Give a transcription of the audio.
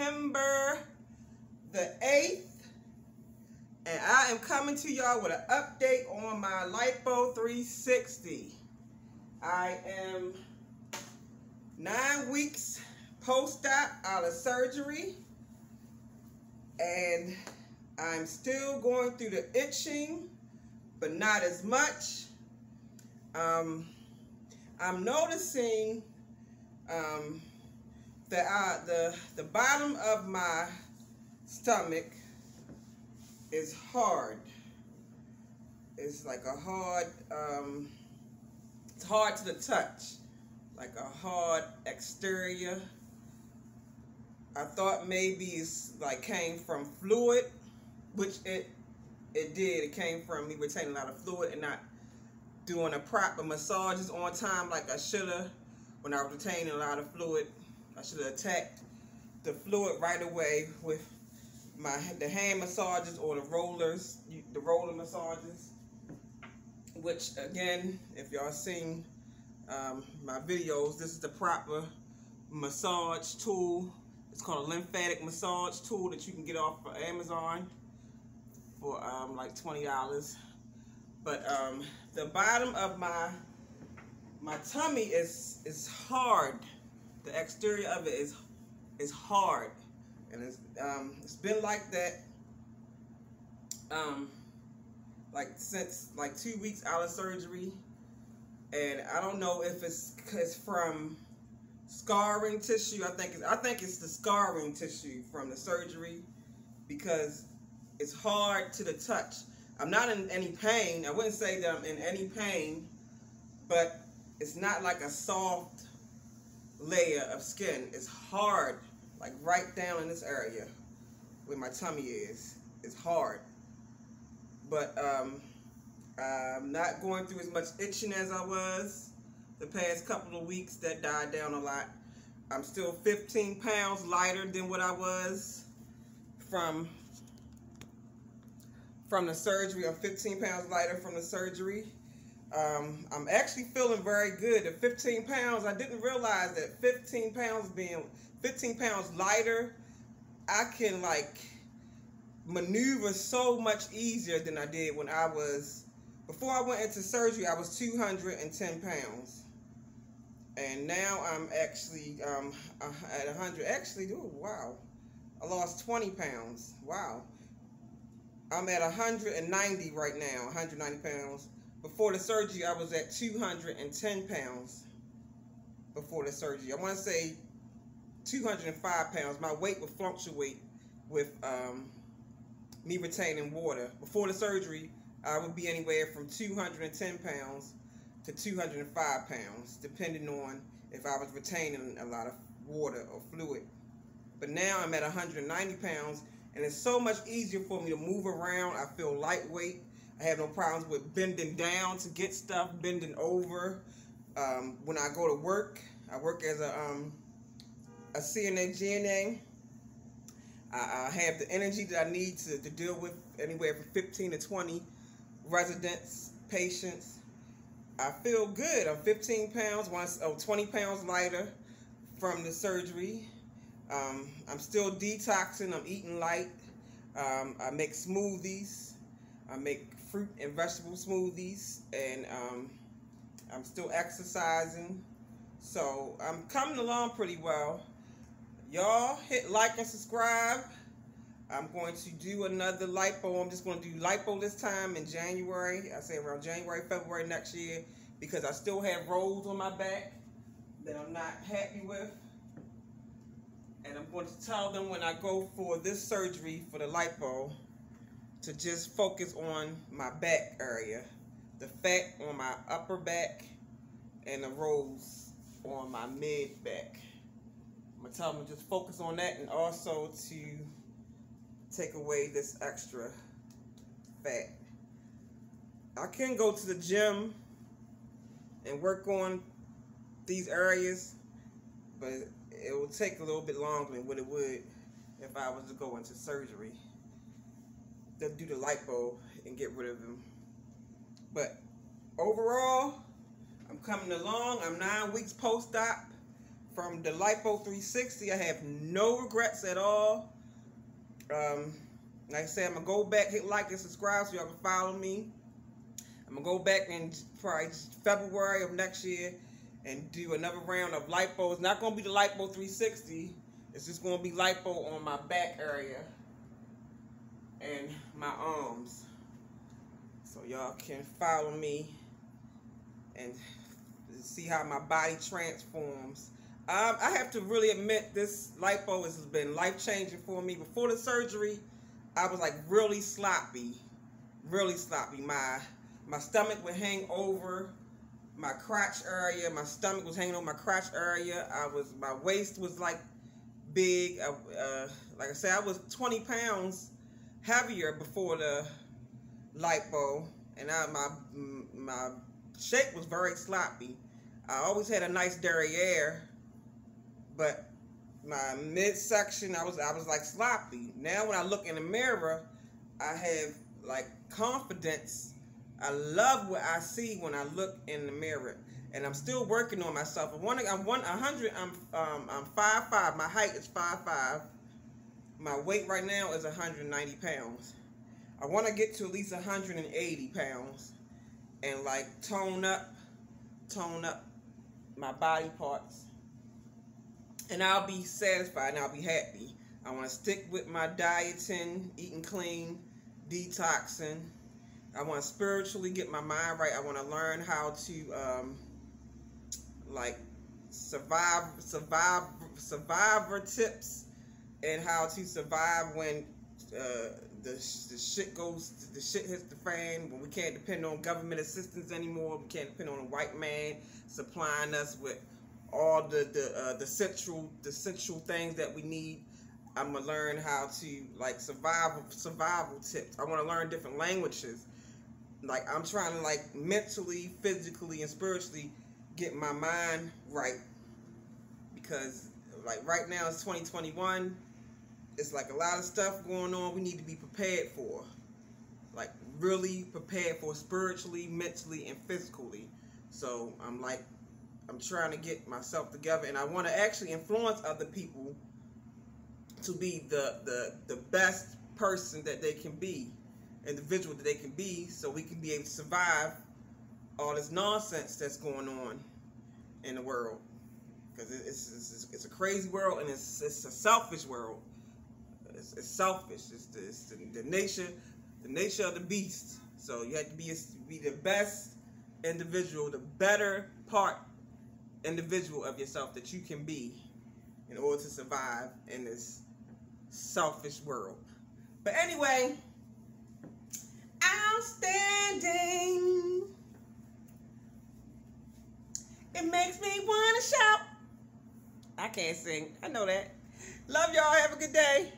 September the 8th. And I am coming to y'all with an update on my Lipo 360. I am nine weeks post-op out of surgery. And I'm still going through the itching, but not as much. Um, I'm noticing um, the, uh, the, the bottom of my stomach is hard. It's like a hard, um, it's hard to the touch. Like a hard exterior. I thought maybe it's like came from fluid, which it it did. It came from me retaining a lot of fluid and not doing a proper massages on time like I should have when I was retaining a lot of fluid. I should have attacked the fluid right away with my the hand massages or the rollers, the roller massages. Which again, if y'all seen um, my videos, this is the proper massage tool. It's called a lymphatic massage tool that you can get off of Amazon for um, like $20. But um, the bottom of my my tummy is is hard the exterior of it is is hard, and it's um, it's been like that um, like since like two weeks out of surgery, and I don't know if it's it's from scarring tissue. I think it's, I think it's the scarring tissue from the surgery because it's hard to the touch. I'm not in any pain. I wouldn't say that I'm in any pain, but it's not like a soft layer of skin. is hard, like right down in this area where my tummy is. It's hard. But um, I'm not going through as much itching as I was the past couple of weeks. That died down a lot. I'm still 15 pounds lighter than what I was from from the surgery. I'm 15 pounds lighter from the surgery. Um, I'm actually feeling very good. At 15 pounds, I didn't realize that 15 pounds being 15 pounds lighter, I can like maneuver so much easier than I did when I was, before I went into surgery, I was 210 pounds. And now I'm actually um, at 100, actually, oh, wow. I lost 20 pounds, wow. I'm at 190 right now, 190 pounds. Before the surgery, I was at 210 pounds before the surgery. I want to say 205 pounds. My weight would fluctuate with um, me retaining water. Before the surgery, I would be anywhere from 210 pounds to 205 pounds, depending on if I was retaining a lot of water or fluid. But now I'm at 190 pounds, and it's so much easier for me to move around. I feel lightweight. I have no problems with bending down to get stuff, bending over. Um, when I go to work, I work as a, um, a CNA, GNA. I, I, have the energy that I need to, to deal with anywhere from 15 to 20 residents, patients. I feel good. I'm 15 pounds, once, oh, 20 pounds lighter from the surgery. Um, I'm still detoxing. I'm eating light. Um, I make smoothies. I make fruit and vegetable smoothies, and um, I'm still exercising. So I'm coming along pretty well. Y'all hit like and subscribe. I'm going to do another lipo. I'm just going to do lipo this time in January. I say around January, February next year because I still have rolls on my back that I'm not happy with. And I'm going to tell them when I go for this surgery for the lipo to just focus on my back area, the fat on my upper back, and the rolls on my mid back. I'm gonna tell them to just focus on that and also to take away this extra fat. I can go to the gym and work on these areas, but it will take a little bit longer than what it would if I was to go into surgery to do the lipo and get rid of them. But overall, I'm coming along. I'm nine weeks post-op from the Lipo 360. I have no regrets at all. Um, like I said, I'm gonna go back, hit like and subscribe so y'all can follow me. I'm gonna go back in probably February of next year and do another round of lipo. It's not gonna be the lipo 360. It's just gonna be lipo on my back area and my arms. So y'all can follow me and see how my body transforms. Um, I have to really admit this lipo has been life changing for me. Before the surgery, I was like really sloppy, really sloppy. My my stomach would hang over my crotch area. My stomach was hanging on my crotch area. I was my waist was like big. Uh, uh, like I said, I was 20 pounds heavier before the light lipo, and I, my my shape was very sloppy. I always had a nice derriere, but my midsection I was I was like sloppy. Now when I look in the mirror, I have like confidence. I love what I see when I look in the mirror, and I'm still working on myself. I want I'm one hundred. I'm um I'm five five. My height is five five. My weight right now is 190 pounds. I want to get to at least 180 pounds, and like tone up, tone up my body parts and I'll be satisfied and I'll be happy. I want to stick with my dieting, eating clean, detoxing. I want to spiritually get my mind right. I want to learn how to um, like survive, survive, survivor tips, and how to survive when uh, the the shit goes, the shit hits the fan. When we can't depend on government assistance anymore, we can't depend on a white man supplying us with all the the uh, the central the central things that we need. I'm gonna learn how to like survival survival tips. I want to learn different languages. Like I'm trying to like mentally, physically, and spiritually get my mind right because like right now it's 2021. It's like a lot of stuff going on. We need to be prepared for, like really prepared for spiritually, mentally, and physically. So I'm like I'm trying to get myself together, and I want to actually influence other people to be the the the best person that they can be, individual that they can be, so we can be able to survive all this nonsense that's going on in the world. Because it's, it's, it's, a crazy world, and it's, it's a selfish world. It's, it's selfish. It's, the, it's the, the nature, the nature of the beast. So you have to be be the best individual, the better part individual of yourself that you can be in order to survive in this selfish world. But anyway, outstanding. It makes me want to shout. I can't sing. I know that. Love y'all. Have a good day.